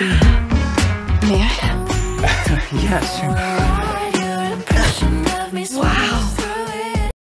be. May I? yes. Sure.